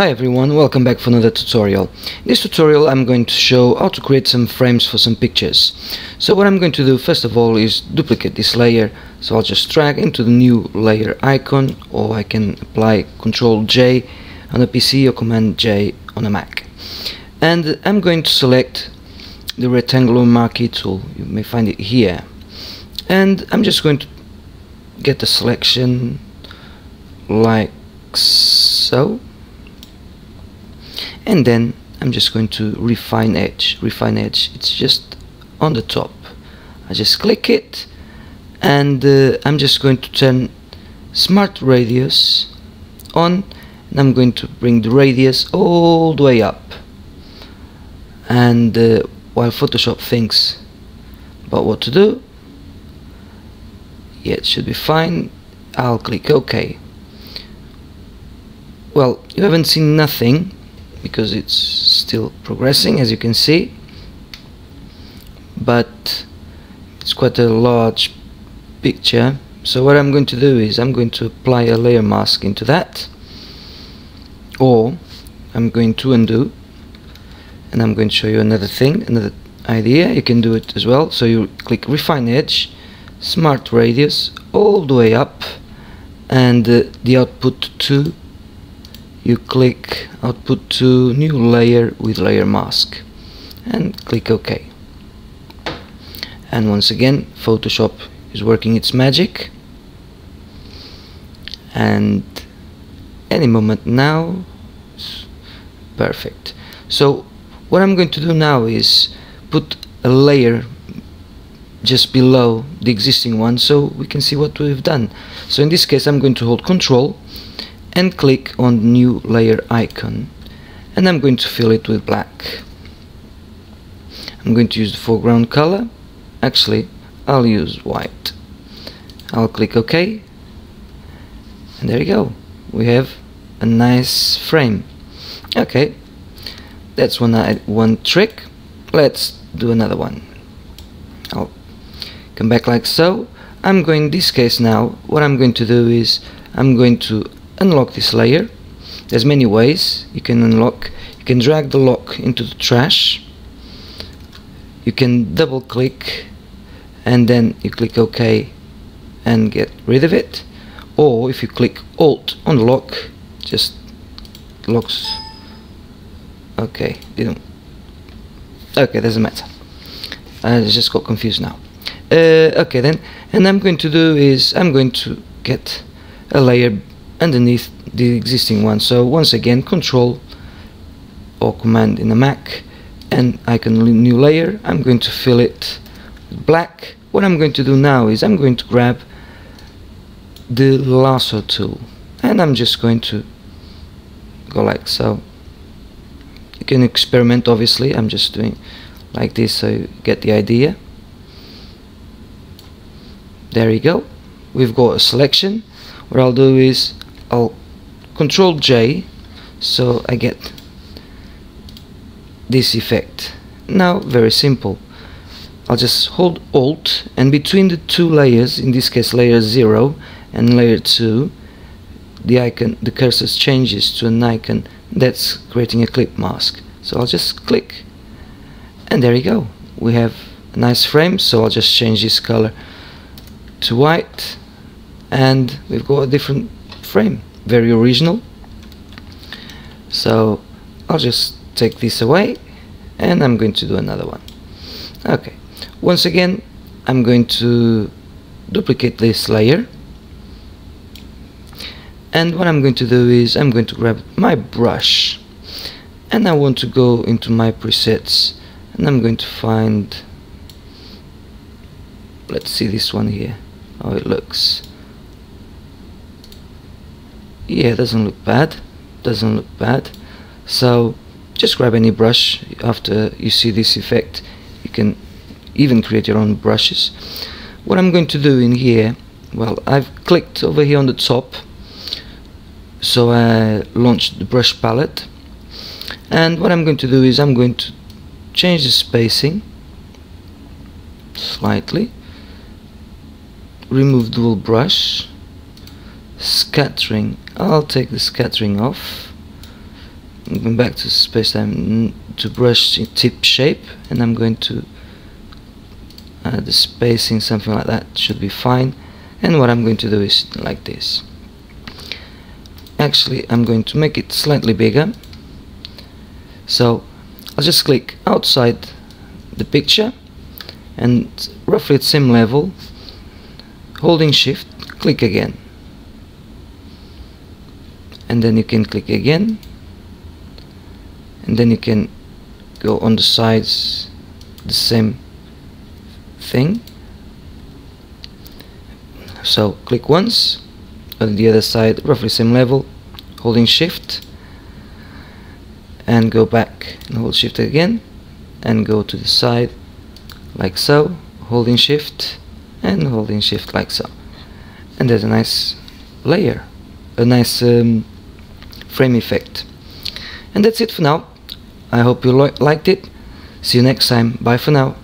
Hi everyone, welcome back for another tutorial. In this tutorial I'm going to show how to create some frames for some pictures. So what I'm going to do first of all is duplicate this layer, so I'll just drag into the new layer icon or I can apply Ctrl J on a PC or Command J on a Mac. And I'm going to select the rectangular marquee tool, you may find it here. And I'm just going to get the selection like so and then I'm just going to refine edge refine edge. It's just on the top. I just click it and uh, I'm just going to turn smart radius on and I'm going to bring the radius all the way up. And uh, while Photoshop thinks about what to do yeah it should be fine. I'll click OK. Well you haven't seen nothing because it's still progressing as you can see. But it's quite a large picture. So what I'm going to do is I'm going to apply a layer mask into that or I'm going to undo and I'm going to show you another thing another idea. You can do it as well. So you click refine edge smart radius all the way up and uh, the output to you click output to new layer with layer mask and click OK. And once again Photoshop is working its magic. And any moment now perfect. So what I'm going to do now is put a layer just below the existing one so we can see what we've done. So in this case I'm going to hold control and click on new layer icon and I'm going to fill it with black. I'm going to use the foreground color. Actually I'll use white. I'll click OK. And there you go. We have a nice frame. Okay that's one, uh, one trick. Let's do another one. I'll come back like so. I'm going this case now what I'm going to do is I'm going to unlock this layer. There's many ways you can unlock. You can drag the lock into the trash. You can double click and then you click OK and get rid of it. Or if you click alt on the lock just locks. Okay didn't. Okay doesn't matter. I just got confused now. Uh, okay then. And I'm going to do is I'm going to get a layer underneath the existing one. So once again control or command in the Mac and I can new layer. I'm going to fill it black. What I'm going to do now is I'm going to grab the lasso tool and I'm just going to go like so. You can experiment obviously. I'm just doing like this so you get the idea. There you go. We've got a selection. What I'll do is I'll control J so I get this effect. Now very simple. I'll just hold alt and between the two layers in this case layer 0 and layer 2 the icon the cursor changes to an icon that's creating a clip mask. So I'll just click and there you go. We have a nice frame so I'll just change this color to white and we've got a different frame very original. So I'll just take this away and I'm going to do another one. Okay once again I'm going to duplicate this layer. And what I'm going to do is I'm going to grab my brush and I want to go into my presets and I'm going to find let's see this one here how it looks yeah doesn't look bad. Doesn't look bad. So just grab any brush after you see this effect. You can even create your own brushes. What I'm going to do in here well I've clicked over here on the top so I launched the brush palette. And what I'm going to do is I'm going to change the spacing slightly. Remove the dual brush scattering. I'll take the scattering off. I'm going back to spacetime to brush tip shape and I'm going to uh, the spacing something like that should be fine. And what I'm going to do is like this. Actually I'm going to make it slightly bigger. So I'll just click outside the picture and roughly at same level holding shift click again and then you can click again. And then you can go on the sides the same thing. So click once. On the other side roughly same level holding shift. And go back and hold shift again. And go to the side like so holding shift and holding shift like so. And there's a nice layer a nice um, frame effect. And that's it for now. I hope you liked it. See you next time. Bye for now